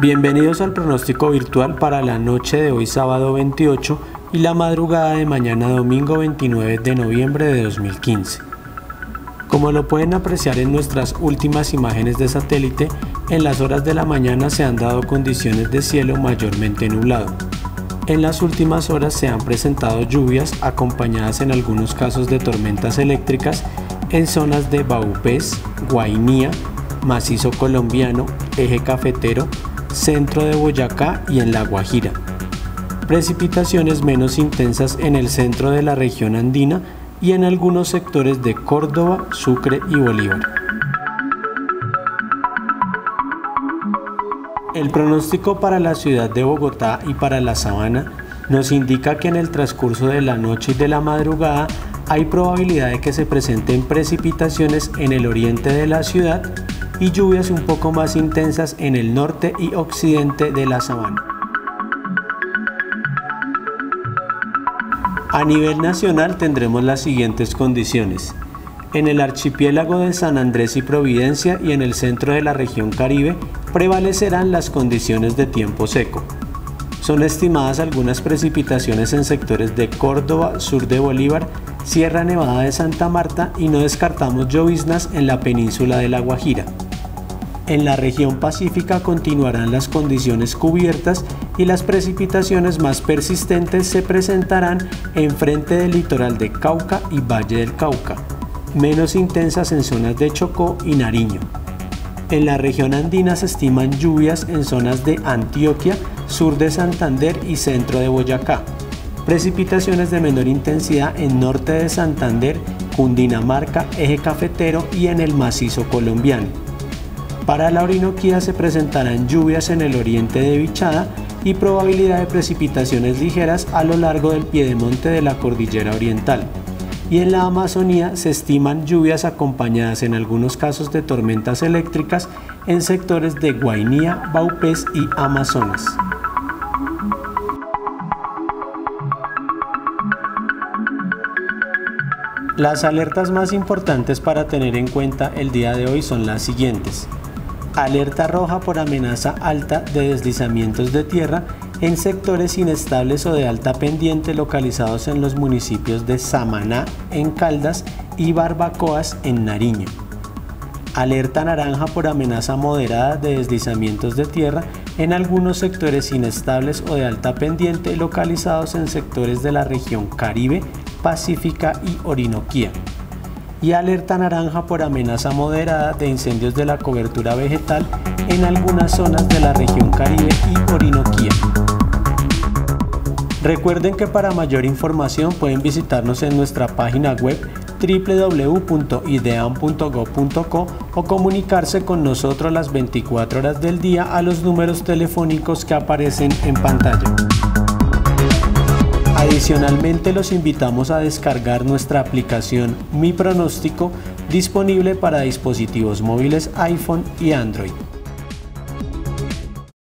Bienvenidos al pronóstico virtual para la noche de hoy sábado 28 y la madrugada de mañana domingo 29 de noviembre de 2015. Como lo pueden apreciar en nuestras últimas imágenes de satélite, en las horas de la mañana se han dado condiciones de cielo mayormente nublado. En las últimas horas se han presentado lluvias acompañadas en algunos casos de tormentas eléctricas en zonas de Baupés, Guainía, Macizo Colombiano, Eje Cafetero, centro de Boyacá y en La Guajira. Precipitaciones menos intensas en el centro de la región andina y en algunos sectores de Córdoba, Sucre y Bolívar. El pronóstico para la ciudad de Bogotá y para la sabana nos indica que en el transcurso de la noche y de la madrugada hay probabilidad de que se presenten precipitaciones en el oriente de la ciudad y lluvias un poco más intensas en el norte y occidente de la sabana. A nivel nacional tendremos las siguientes condiciones. En el archipiélago de San Andrés y Providencia y en el centro de la región Caribe prevalecerán las condiciones de tiempo seco. Son estimadas algunas precipitaciones en sectores de Córdoba, sur de Bolívar, Sierra Nevada de Santa Marta y no descartamos lloviznas en la península de La Guajira. En la región pacífica continuarán las condiciones cubiertas y las precipitaciones más persistentes se presentarán en frente del litoral de Cauca y Valle del Cauca, menos intensas en zonas de Chocó y Nariño. En la región andina se estiman lluvias en zonas de Antioquia, sur de Santander y centro de Boyacá. Precipitaciones de menor intensidad en norte de Santander, Cundinamarca, eje cafetero y en el macizo colombiano. Para la Orinoquía se presentarán lluvias en el oriente de Vichada y probabilidad de precipitaciones ligeras a lo largo del piedemonte de la cordillera oriental. Y en la Amazonía se estiman lluvias acompañadas en algunos casos de tormentas eléctricas en sectores de Guainía, Baupés y Amazonas. Las alertas más importantes para tener en cuenta el día de hoy son las siguientes. Alerta roja por amenaza alta de deslizamientos de tierra en sectores inestables o de alta pendiente localizados en los municipios de Samaná, en Caldas, y Barbacoas, en Nariño. Alerta naranja por amenaza moderada de deslizamientos de tierra en algunos sectores inestables o de alta pendiente localizados en sectores de la región Caribe, Pacífica y Orinoquía y alerta naranja por amenaza moderada de incendios de la cobertura vegetal en algunas zonas de la región Caribe y Orinoquía. Recuerden que para mayor información pueden visitarnos en nuestra página web www.ideam.gov.co o comunicarse con nosotros las 24 horas del día a los números telefónicos que aparecen en pantalla. Adicionalmente los invitamos a descargar nuestra aplicación Mi Pronóstico disponible para dispositivos móviles iPhone y Android.